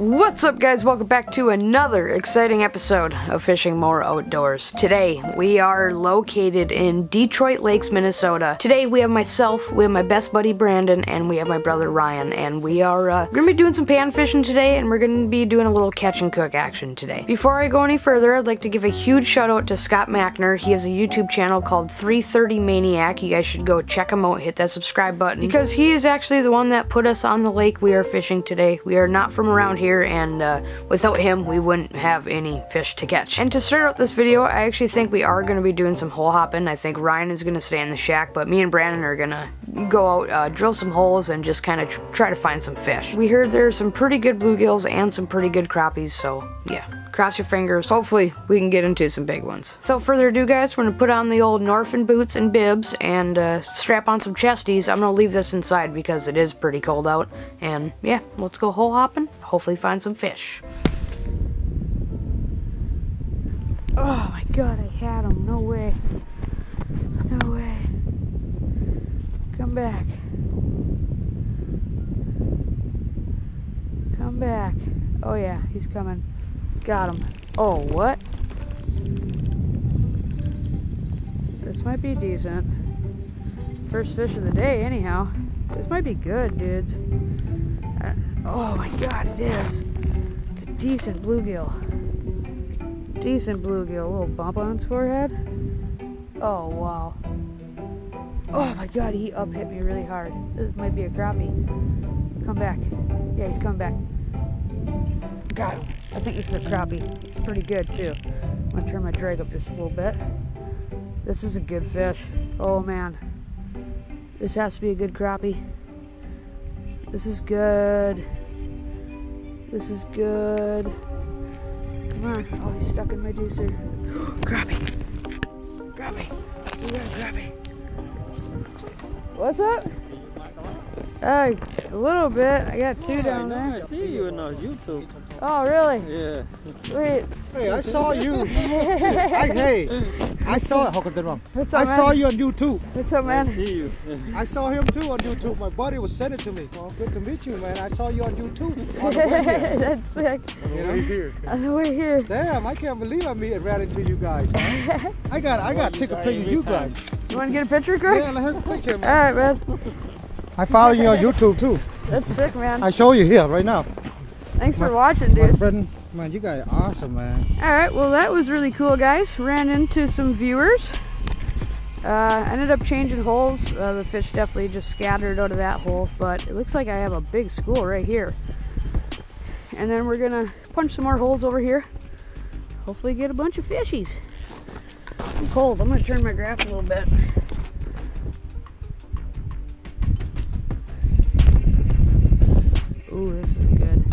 What's up guys, welcome back to another exciting episode of FishN More Outdoors. Today, we are located in Detroit Lakes, Minnesota. Today we have myself, we have my best buddy Brandon, and we have my brother Ryan, and we are uh, gonna be doing some pan fishing today, and we're gonna be doing a little catch and cook action today. Before I go any further, I'd like to give a huge shout out to Scott Mackner. He has a YouTube channel called 330 Maniac. You guys should go check him out, hit that subscribe button, because he is actually the one that put us on the lake we are fishing today. We are not from around here here, and uh, without him, we wouldn't have any fish to catch. And to start out this video, I actually think we are going to be doing some hole hopping. I think Ryan is going to stay in the shack, but me and Brandon are going to go out, uh, drill some holes, and just kind of tr try to find some fish. We heard there's some pretty good bluegills and some pretty good crappies, so yeah cross your fingers. Hopefully, we can get into some big ones. Without further ado, guys, we're gonna put on the old Norfin boots and bibs and uh, strap on some chesties. I'm gonna leave this inside because it is pretty cold out. And yeah, let's go hole hopping. Hopefully, find some fish. Oh my god, I had them. No way. No way. Come back. Come back. Oh yeah, he's coming. Got him. Oh, what? This might be decent. First fish of the day, anyhow. This might be good, dudes. Uh, oh my god, it is. It's a decent bluegill. Decent bluegill. A little bump on its forehead. Oh, wow. Oh my god, he up hit me really hard. This might be a crappie. Come back. Yeah, he's coming back. Got him. I think this is a crappie. It's pretty good too. I'm gonna turn my drag up just a little bit. This is a good fish. Oh man. This has to be a good crappie. This is good. This is good. Come on. Oh, he's stuck in my juicer. crappie. Crappie. We got a crappie. What's up? Uh, a little bit. I got two down there. I see you on YouTube. Oh, really? Yeah. Wait. Hey, I saw you. I, hey, I saw it. What's up, I man? saw you on YouTube. What's up, I man? see you. I saw him too on YouTube. My buddy was sending it to me. Oh, good to meet you, man. I saw you on YouTube. On the way here. That's sick. You know? here. On the way here. Damn, I can't believe I meet it ran into you guys. Man. I got, I got to take a picture of you guys. You want to get a picture, Greg? Yeah, let's have a picture, All man. right, man. I follow you on YouTube too. That's sick, man. I show you here right now. Thanks for my- watching, My dude. friend, man, you guys are awesome, man. All right, well, that was really cool, guys. Ran into some viewers. Uh, ended up changing holes. Uh, the fish definitely just scattered out of that hole, but it looks like I have a big school right here. And then we're gonna punch some more holes over here. Hopefully get a bunch of fishies. I'm cold. I'm gonna turn my graph a little bit. This is good.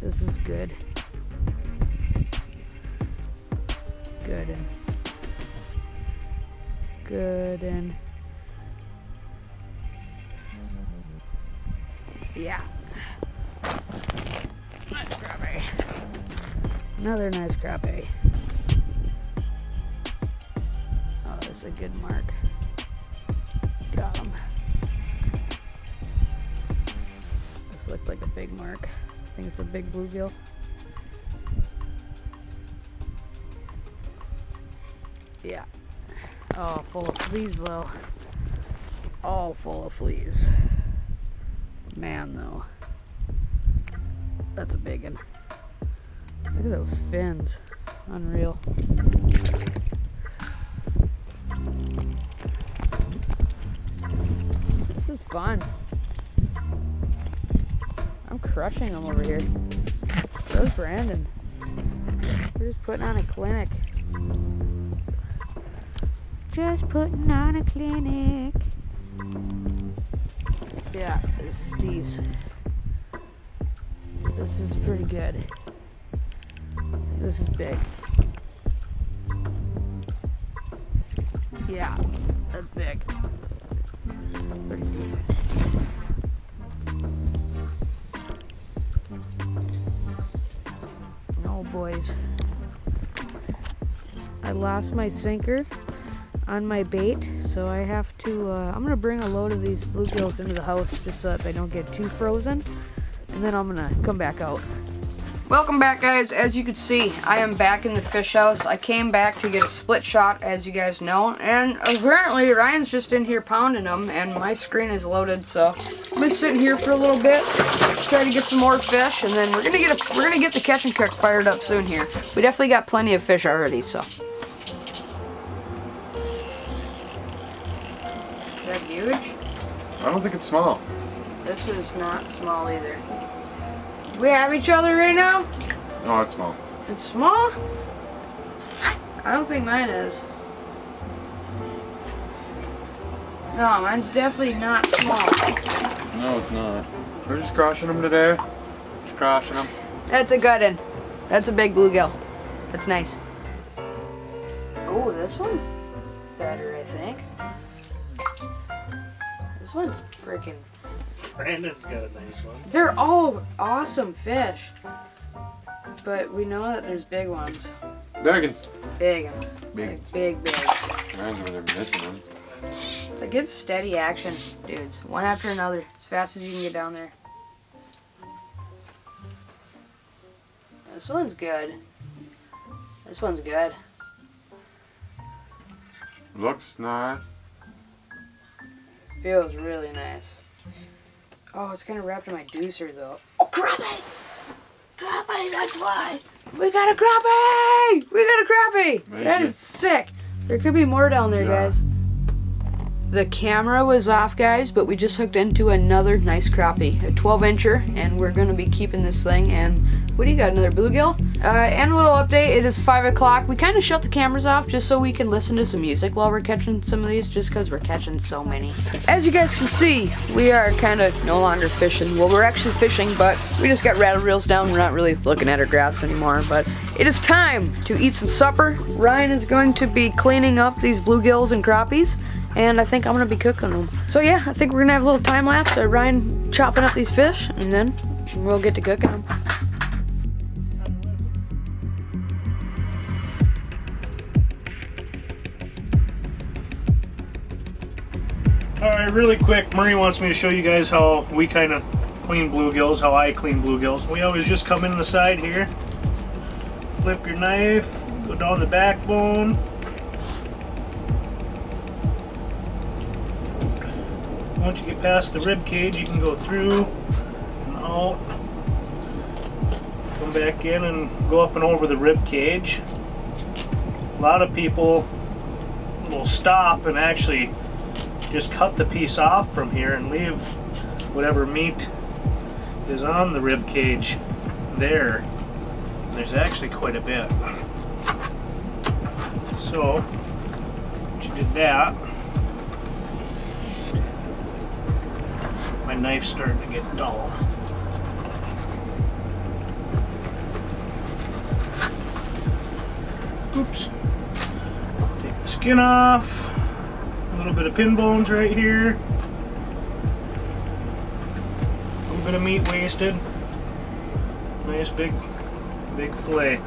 This is good. Good and good and yeah. Nice crappie. Another nice crappie. Oh, this is a good mark. Got him. Looked like a big mark. I think it's a big bluegill. Yeah. Oh, full of fleas though. All full of fleas. Man though. That's a big one. Look at those fins. Unreal. This is fun. Crushing them over here. There's Brandon. We're just putting on a clinic. Just putting on a clinic. Yeah, this is these. This is pretty good. This is big. Yeah, that's big. Pretty decent. Boys. I lost my sinker on my bait, so I have to, uh, I'm gonna bring a load of these bluegills into the house just so that they don't get too frozen. And then I'm gonna come back out. Welcome back guys, as you can see, I am back in the fish house. I came back to get a split shot, as you guys know, and apparently Ryan's just in here pounding them, and my screen is loaded, so I'm gonna sit here for a little bit, try to get some more fish, and then we're gonna get a, we're gonna get the catch and cook fired up soon here. We definitely got plenty of fish already, so. Is that huge? I don't think it's small. This is not small either. We have each other right now? No, it's small. It's small? I don't think mine is. No, mine's definitely not small. No, it's not. We're just crushing them today. Just crushing them. That's a good one. That's a big bluegill. That's nice. Oh, this one's better, I think. This one's freaking Brandon's got a nice one. They're all awesome fish. But we know that there's big ones. Biggins. Big ones. Big Like ones. big bigs. Ryan's over there missing them. Like it's steady action, dudes. One after another. As fast as you can get down there. This one's good. This one's good. Looks nice. Feels really nice. Oh, it's kind of wrapped in my deucer though. Oh, crappie! Crappie, that's why! We got a crappie! We got a crappie! That Amazing. is sick. There could be more down there, Yeah. guys. The camera was off, guys, but we just hooked into another nice crappie, a 12 incher, and we're gonna be keeping this thing. And what do you got? Another bluegill? Uh, and a little update. It is five o'clock. We kind of shut the cameras off just so we can listen to some music while we're catching some of these, just because we're catching so many. As you guys can see, we are kind of no longer fishing. Well, we're actually fishing, but we just got rattle reels down. We're not really looking at our graphs anymore. But it is time to eat some supper. Ryan is going to be cleaning up these bluegills and crappies and I think I'm gonna be cooking them. So yeah, I think we're gonna have a little time lapse of Ryan chopping up these fish, and then we'll get to cooking them. Alright, really quick, Murray wants me to show you guys how we kind of clean bluegills, how I clean bluegills. We always just come in the side here, flip your knife, go down the backbone. Once you get past the rib cage, you can go through and out. Come back in and go up and over the rib cage. A lot of people will stop and actually just cut the piece off from here and leave whatever meat is on the rib cage there. There's actually quite a bit. So, once you did that, my knife's starting to get dull. Oops. Take the skin off. A little bit of pin bones right here. A little bit of meat wasted. Nice big, big fillet.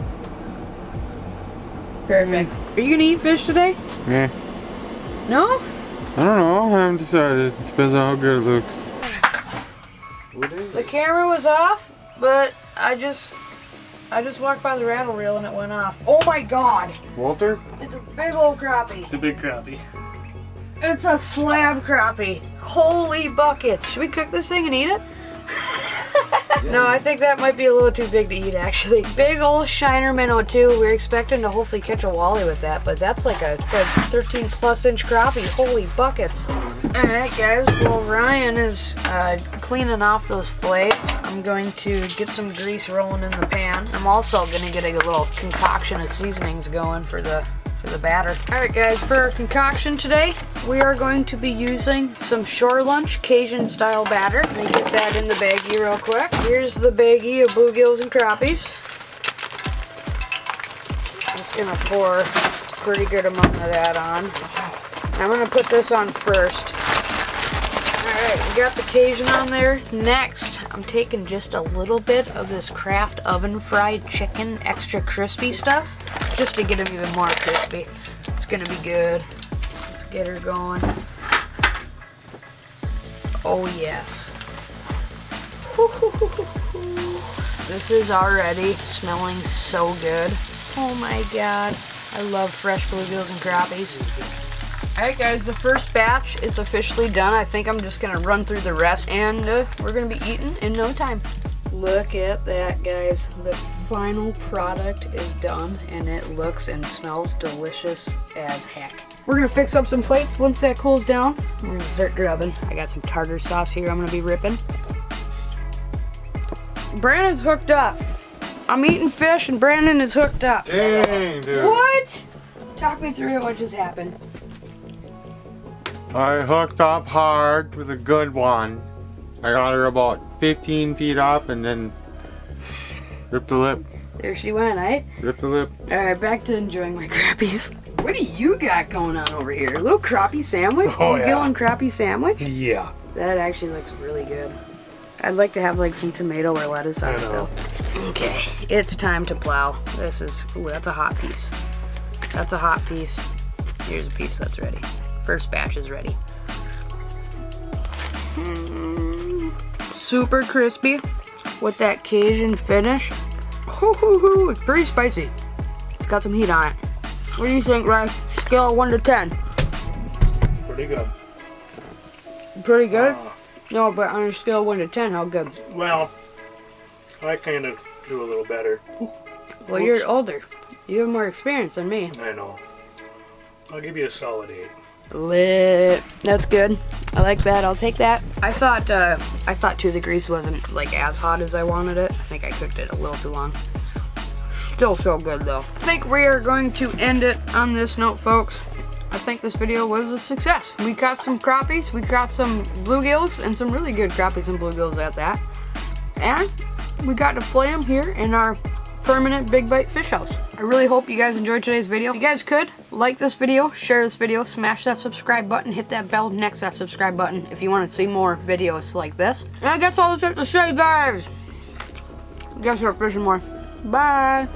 Perfect. Are you gonna eat fish today? Yeah. No? I don't know. I haven't decided. Depends on how good it looks. The camera was off, but I just, I just walked by the rattle reel and it went off. Oh my god! Walter? It's a big old crappie. It's a big crappie. It's a slab crappie. Holy buckets. Should we cook this thing and eat it? no, I think that might be a little too big to eat actually. Big old Shiner minnow too. We're expecting to hopefully catch a wally with that, but that's like a, a 13 plus inch crappie. Holy buckets. Alright guys, well Ryan is uh, cleaning off those fillets. I'm going to get some grease rolling in the pan. I'm also going to get a little concoction of seasonings going for the for the batter. Alright guys, for our concoction today, we are going to be using some Shore Lunch Cajun style batter. Let me get that in the baggie real quick. Here's the baggie of bluegills and crappies. Just gonna pour a pretty good amount of that on. I'm gonna put this on first. Alright, we got the Cajun on there. Next, I'm taking just a little bit of this Kraft oven fried chicken extra crispy stuff just to get them even more crispy. It's gonna be good. Get her going. Oh yes. This is already smelling so good. Oh my god. I love fresh bluegills and crappies. Alright guys, the first batch is officially done. I think I'm just gonna run through the rest and uh, we're gonna be eating in no time. Look at that guys. The final product is done and it looks and smells delicious as heck. We're gonna fix up some plates once that cools down. We're gonna start grubbing. I got some tartar sauce here I'm gonna be ripping. Brandon's hooked up. I'm eating fish and Brandon is hooked up. Dang, dude. What? Talk me through it, what just happened. I hooked up hard with a good one. I got her about 15 feet up and then ripped the lip. There she went, eh? Ripped the lip. Alright, back to enjoying my crappies. What do you got going on over here? A little crappie sandwich? Oh, Bluegill yeah. and crappie sandwich? Yeah. That actually looks really good. I'd like to have like some tomato or lettuce on it though. Okay, it's time to plow. This is, ooh, that's a hot piece. That's a hot piece. Here's a piece that's ready. First batch is ready. Mm, Super crispy with that Cajun finish. Hoo hoo hoo, it's pretty spicy. It's got some heat on it. What do you think, Ray? Scale of 1 to 10. Pretty good. Pretty good? Uh, No, but on a scale of 1 to 10, how good? well, I kind of do a little better. Well, Oops. you're older. You have more experience than me. I know. I'll give you a solid eight. Lit. That's good. I like that. I'll take that. I thought, uh, I thought too the grease wasn't like as hot as I wanted it. I think I cooked it a little too long. Still so good though. I think we are going to end it on this note, folks. I think this video was a success. We caught some crappies, we caught some bluegills, and some really good crappies and bluegills at that. And we got to flay them here in our permanent Big Bite Fish House. I really hope you guys enjoyed today's video. If you guys could, like this video, share this video, smash that subscribe button, hit that bell next to that subscribe button if you want to see more videos like this. And I guess all that's it to say, guys. Guess we're fishing more. Bye.